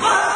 啊！啊